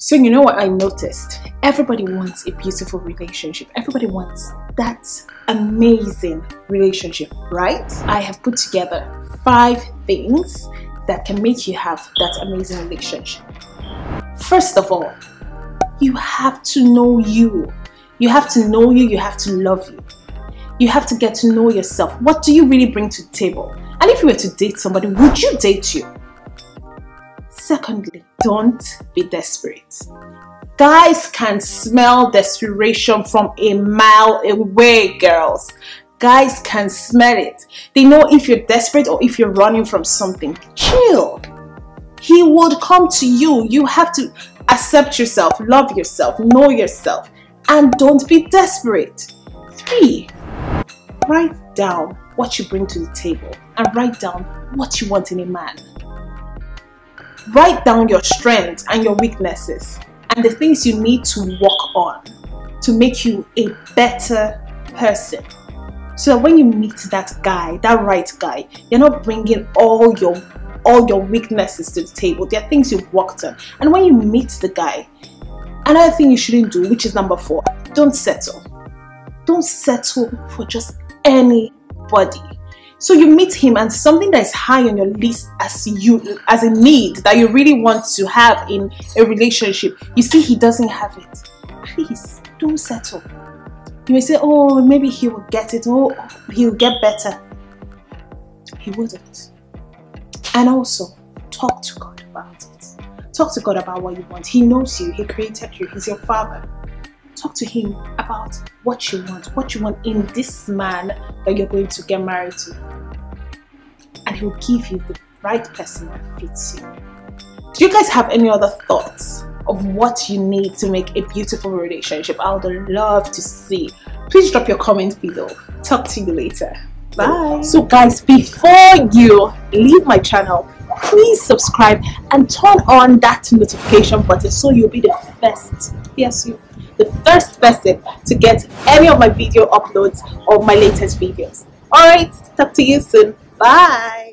So, you know what I noticed? Everybody wants a beautiful relationship. Everybody wants that amazing relationship, right? I have put together five things that can make you have that amazing relationship. First of all, you have to know you. You have to know you, you have to love you. You have to get to know yourself. What do you really bring to the table? And if you were to date somebody, would you date you? Secondly, don't be desperate. Guys can smell desperation from a mile away, girls. Guys can smell it. They know if you're desperate or if you're running from something. Chill. He would come to you. You have to accept yourself, love yourself, know yourself, and don't be desperate. Three, write down what you bring to the table and write down what you want in a man. Write down your strengths and your weaknesses and the things you need to work on to make you a better person. So that when you meet that guy, that right guy, you're not bringing all your all your weaknesses to the table. There are things you've worked on. And when you meet the guy, another thing you shouldn't do, which is number four, don't settle. Don't settle for just anybody. So you meet him and something that is high on your list as you as a need that you really want to have in a relationship, you see he doesn't have it. Please don't settle. You may say, oh, maybe he will get it, oh, he'll get better. He wouldn't. And also, talk to God about it. Talk to God about what you want. He knows you, He created you, He's your Father. Talk to Him about what you want, what you want in this man that you're going to get married to. And He'll give you the right person that fits you. Do you guys have any other thoughts of what you need to make a beautiful relationship? I would love to see. Please drop your comment below. Talk to you later. Bye. So guys, before you leave my channel, please subscribe and turn on that notification button so you'll be the first, yes you, the first person to get any of my video uploads or my latest videos. Alright, talk to you soon. Bye.